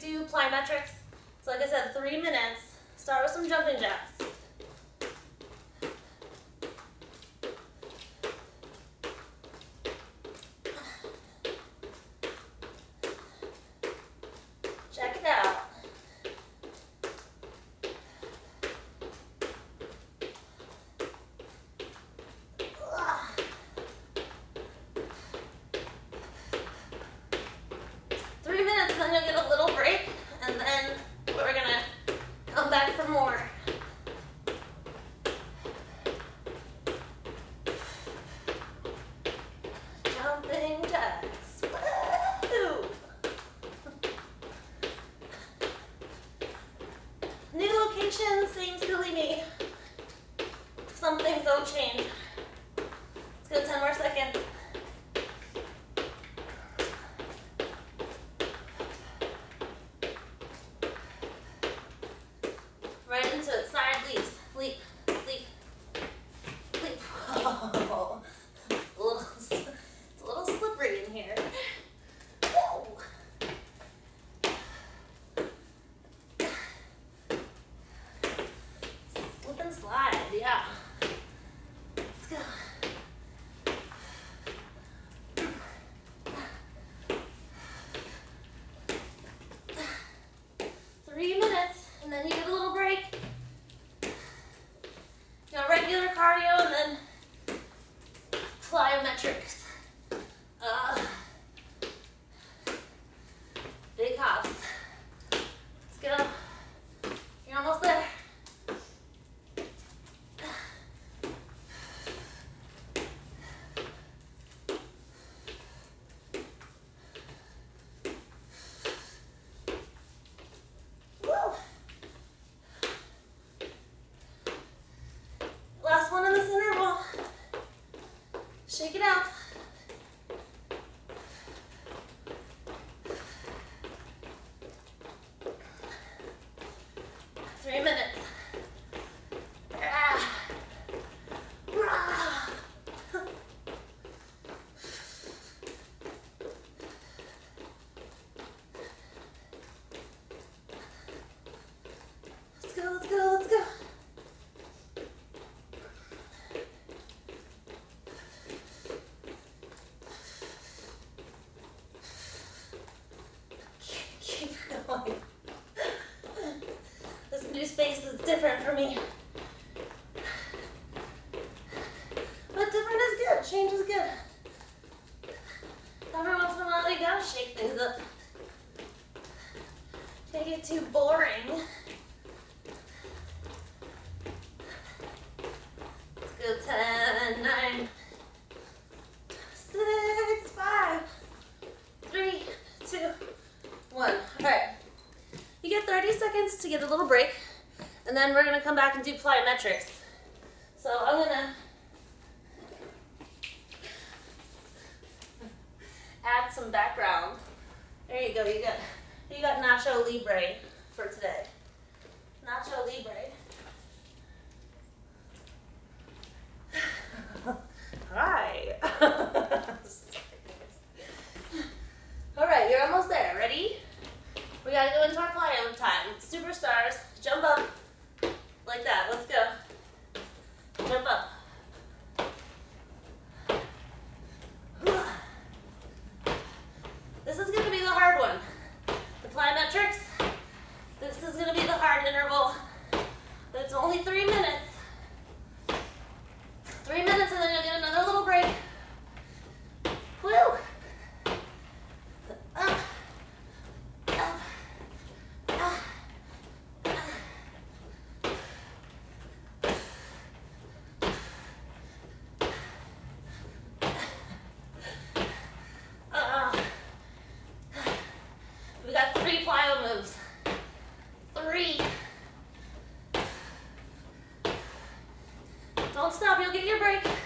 do plyometrics. So like I said, three minutes. Start with some jumping jacks. Check it out. Three minutes, then you'll get a little break, and then we're gonna come back for more. Jumping jacks. Woo! New location, same silly me. Some things don't change. Let's go 10 more seconds. Right into it. Side leaps. Leap. Leap. Leap. Oh. A little, s- it's a little slippery in here. Whoa. Slip and slide, yeah. Let's go. Three minutes, and then you get a little break. You know, regular cardio, and then plyometrics. Uh, big hops. Let's go. You're almost there. Woo! Last one in this interval. Shake it out. Three minutes. Ah. Rah. Let's go, let's go, let's go. Keep going. This new space is different for me. But different is good. Change is good. Every once in a while, you gotta shake things up. Can't get too boring. Let's go 10, 9, 6, 5, 3, 2, 1. Alright. You get 30 seconds to get a little break, and then we're gonna come back and do plyometrics. So I'm gonna add some background. There you go. You got you got Nacho Libre for today. Nacho Libre. Hi. All right, you're almost there. Ready? We gotta go into our plyo time. Superstars, jump up like that. Let's go. Jump up. This is gonna be the hard one. The plyometrics. This is gonna be the hard interval. It's only three minutes. Three minutes and then you'll get another little break. Woo! Up. Up. Ah. Ah. We got three plyo moves. Three. Get your break.